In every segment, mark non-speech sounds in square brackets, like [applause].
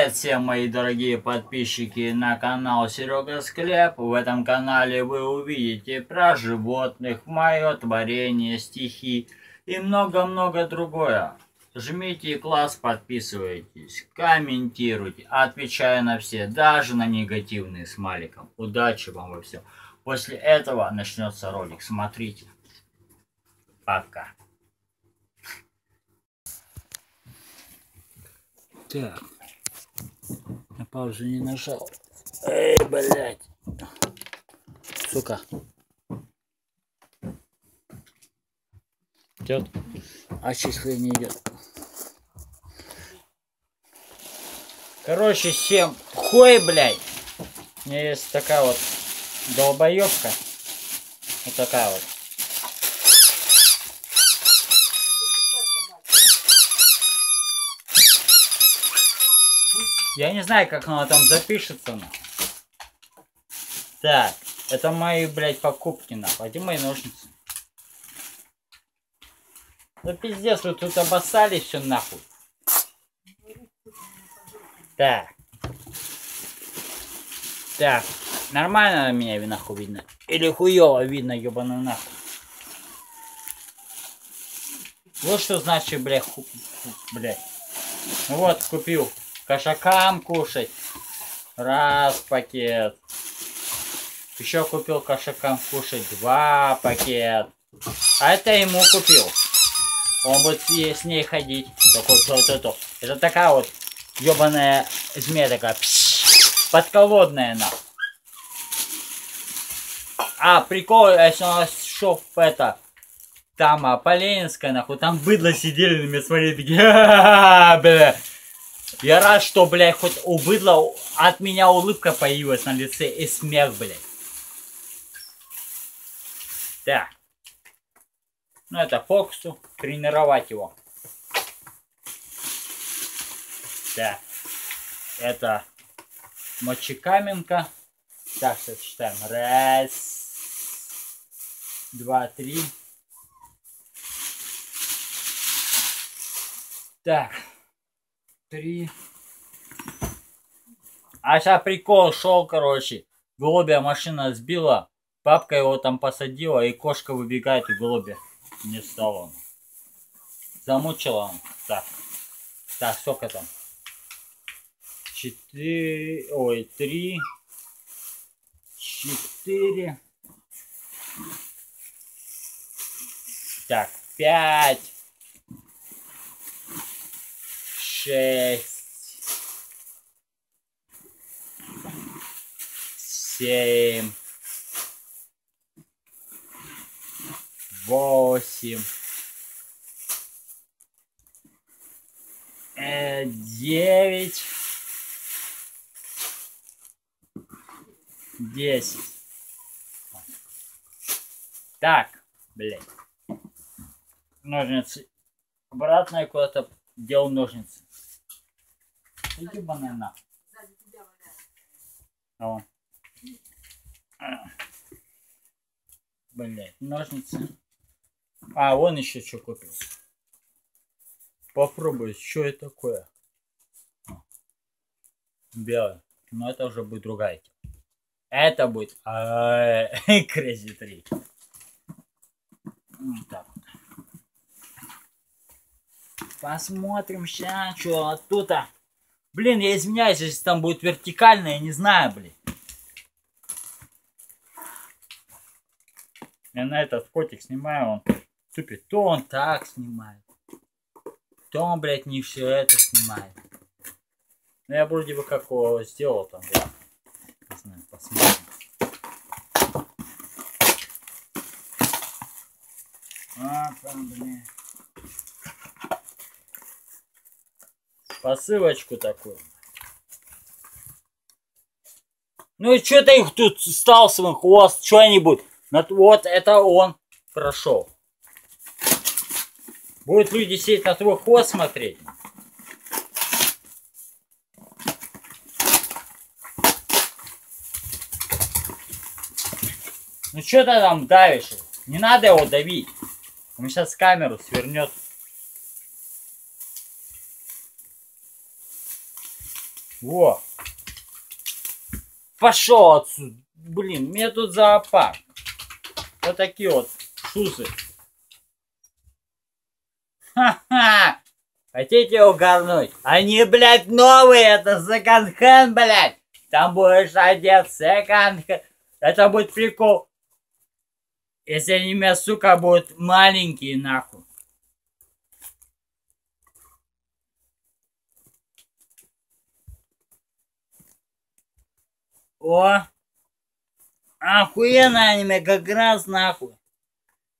Привет всем мои дорогие подписчики на канал Серега Склеп. В этом канале вы увидите про животных, мое творение, стихи и много-много другое. Жмите класс, подписывайтесь, комментируйте, отвечаю на все, даже на негативные с маликом. Удачи вам во всем. После этого начнется ролик. Смотрите. Пока. Так. Паузу не нажал. Эй, блядь. Сука. Идет. Отчисление идет. Короче, всем хуй, блядь. У меня есть такая вот долбоебка. Вот такая вот. Я не знаю, как оно там запишется. На. Так, это мои, блядь, покупки, нахуй. Где мои ножницы? Ну пиздец, вы тут обоссали все нахуй. Так. Так. Нормально меня нахуй видно? Или хуево видно, ебаный нахуй? Вот что значит, блядь, ху... Ну вот, купил Кошакам кушать. Раз пакет. Еще купил кошакам кушать два пакет. А это ему купил. Он будет с ней ходить. Такой, то, то, то. Это такая вот ебаная змея такая. Пш, подколодная на. А, прикол, если у нас шов это, там, а, Поленинская, нахуй, там быдло сидели на меня, смотрели, такие, бля. Я рад, что, блядь, хоть у быдла от меня улыбка появилась на лице и смех, блядь. Так. Ну, это Фоксу. Тренировать его. Так. Это Мочекаменко. Так, сочетаем. Раз. Два, три. Так три. А сейчас прикол шел, короче. Голубя машина сбила. Папка его там посадила, и кошка выбегает, и голубя не стало. Замучила он. Так. Так, сколько там? Четыре... Ой, три... Четыре... Так, пять шесть, семь, восемь, э, девять, десять. Так, блядь. Ножницы обратно куда-то делал ножницы. Сзади тебя валяют. Блять, ножницы. А, вон еще что купил. Попробуй, что это такое. Белое. Но это уже будет другая Это будет [laughs] Crazy 3. Вот так. Посмотрим сейчас, что оттуда. Блин, я извиняюсь, если там будет вертикально, я не знаю, блин. Я на этот котик снимаю, он тупит. То он так снимает. То он, блядь, не все это снимает. Ну, я вроде бы как его сделал там, блядь. Не знаю, посмотрим. А, там, блядь. Посылочку такую. Ну и что ты их тут стал свой хвост, что-нибудь? Вот это он прошел. Будут люди сидеть на твой хвост смотреть. Ну что ты там давишь? Не надо его давить. Он сейчас камеру свернет. Во. Пошел отсюда. Блин, мне тут зоопарк. Вот такие вот шусы. Ха-ха! Хотите угорнуть? Они, блядь, новые, это секонд-хенд, блядь. Там будешь одет секонд-хенд. Это будет прикол. Если они меня, сука, будут маленькие, нахуй. О! Охуенно аниме, как раз нахуй.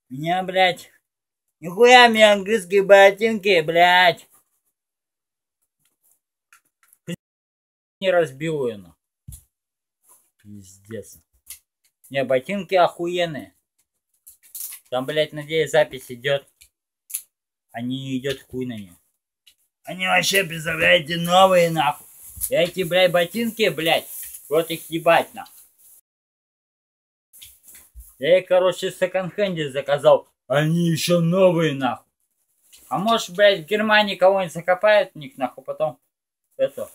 Меня, блядь. Нихуя мне английские ботинки, блядь. Не разбил ее, ну. Пиздец. Не, ботинки охуенные. Там, блядь, надеюсь, запись идет. А не идет хуй на нее. Они вообще, представляете, новые, нахуй. Эти, блядь, ботинки, блядь. Вот их ебать, нахуй. Я их, короче, в секонд-хенде заказал. Они еще новые, нахуй. А может, блядь, в Германии кого-нибудь закопают в них, нахуй, потом это...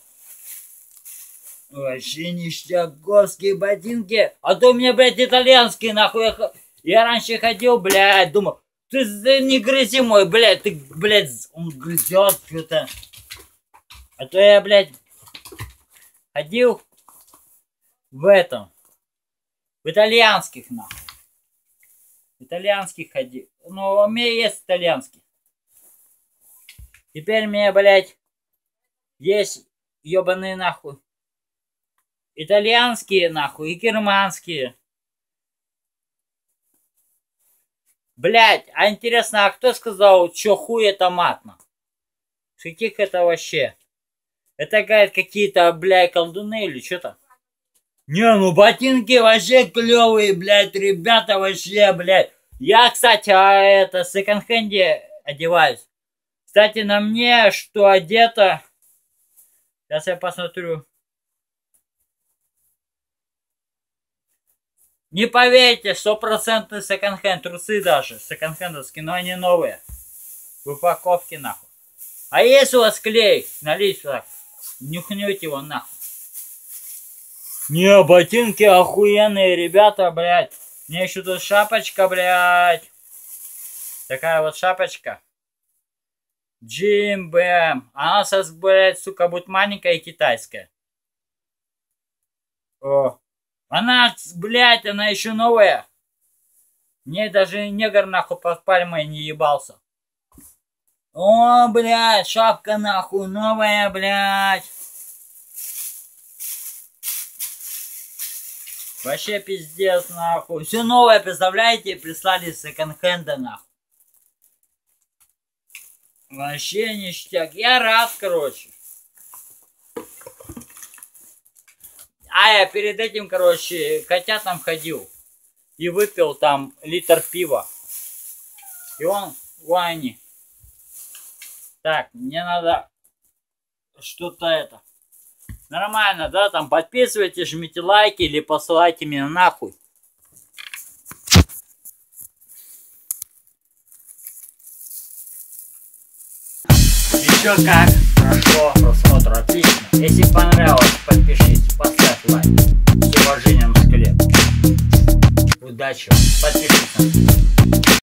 Вообще ништяковские ботинки. А то у меня, блядь, итальянские, нахуй. Я, я раньше ходил, блядь, думал, ты не грызи мой, блядь, ты, блядь, он грызет что-то. А то я, блядь, ходил в этом, в итальянских, нахуй. Итальянских ходил. Ну, у меня есть итальянский. Теперь мне, блядь, есть ебаные нахуй. Итальянские, нахуй, и германские. Блять, а интересно, а кто сказал, что хуй это матно? Каких это вообще? Это, говорит, какие-то, блядь, колдуны или что-то? Не, ну ботинки вообще клевые, блядь, ребята вообще, блядь. Я, кстати, а это в секонд-хенде одеваюсь. Кстати, на мне что одето... Сейчас я посмотрю. Не поверьте, стопроцентный секонд-хенд, трусы даже, секонд-хендовские, но они новые. В упаковке нахуй. А есть у вас клей, налить так, нюхнете его нахуй. Не, ботинки охуенные, ребята, блядь. Мне еще тут шапочка, блядь. Такая вот шапочка. Джим Бэм. Она сейчас, блядь, сука, будет маленькая и китайская. О. Она, блядь, она еще новая. Мне даже негр нахуй под пальмой не ебался. О, блядь, шапка нахуй новая, блядь. Вообще пиздец, нахуй. Все новое, представляете, прислали с секонд-хенда, нахуй. Вообще ништяк. Я рад, короче. А я перед этим, короче, котятам ходил. И выпил там литр пива. И он, вани. Так, мне надо что-то это. Нормально, да? Там подписывайтесь, жмите лайки или посылайте меня нахуй. Еще как прошло просмотр отлично. Если понравилось, подпишитесь, поставь лайк. С уважением, склеп. Удачи вам. Подпишитесь